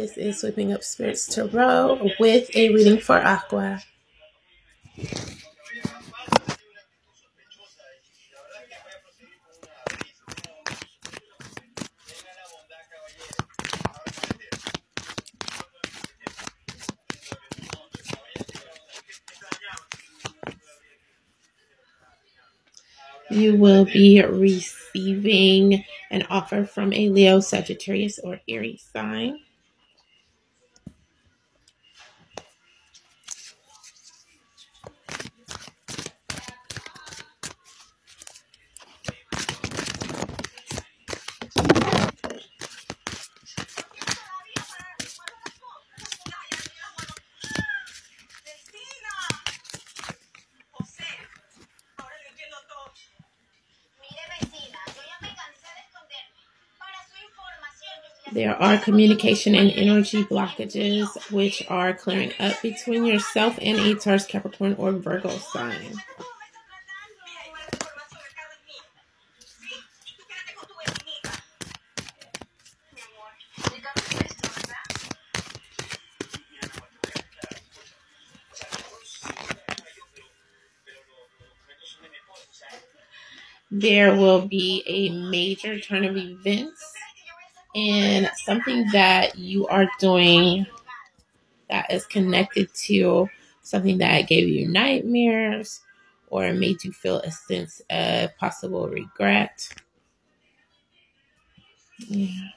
This is Sweeping Up Spirits Tarot with a reading for Aqua. You will be receiving an offer from a Leo, Sagittarius, or Aries sign. There are communication and energy blockages which are clearing up between yourself and a Taurus, Capricorn, or Virgo sign. There will be a major turn of events and something that you are doing that is connected to something that gave you nightmares or made you feel a sense of possible regret. Yeah.